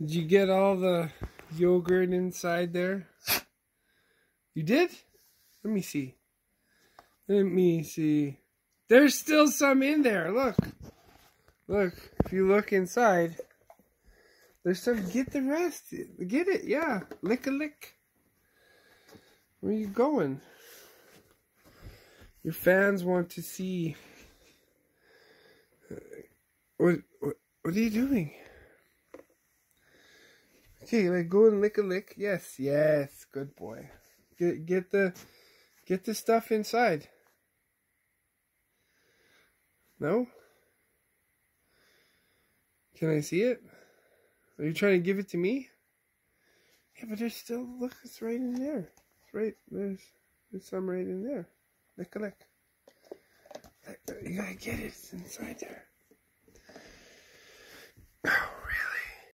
Did you get all the yogurt inside there? You did? Let me see. Let me see. There's still some in there. Look. Look. If you look inside, there's some. Get the rest. Get it. Yeah. Lick a lick. Where you going? Your fans want to see. What, what, what are you doing? Okay, like go and lick a lick. Yes, yes, good boy. Get get the get the stuff inside. No? Can I see it? Are you trying to give it to me? Yeah, but there's still look, it's right in there. It's right there's there's some right in there. Lick a lick. You gotta get it. It's inside there.